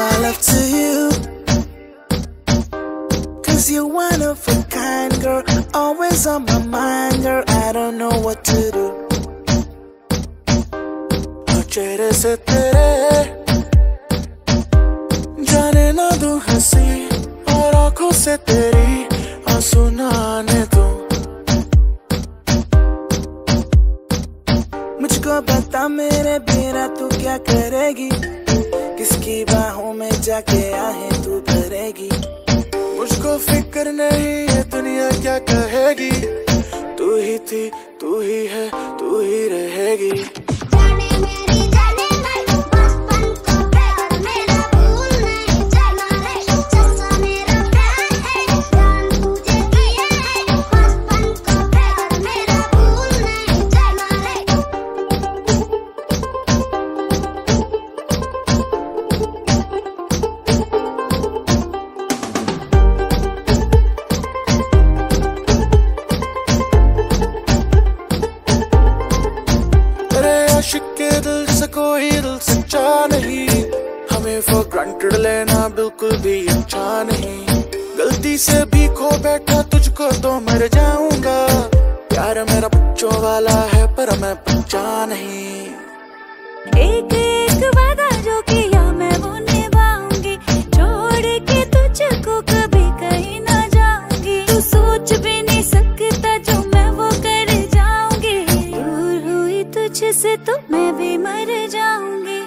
my love to you. Cause you're one of a kind, girl. Always on my mind, girl. I don't know what to do. और चेहरे से तेरे जाने ना दूं हंसी और आंखों से तेरी आंसू ना आने दूं मुझको बता मेरे बिना तू क्या करेगी किसकी बाहों में जाके आहे तू भरेगी मुझको फ़िक्र नहीं ये दुनिया क्या कहेगी। तू ही थी, तू ही है, तू ही रहेगी। आशिक के दिल से कोई दिल सच्चा नहीं। हमें फॉर ग्रांटेड लेना बिल्कुल भी अच्छा नहीं। गलती से भी खो बैठा तुझको तो मर जाऊँगा। प्यार मेरा बच्चों वाला है, पर मैं बच्चा नहीं। एक तुझसे तो मैं भी मर जाऊँगी।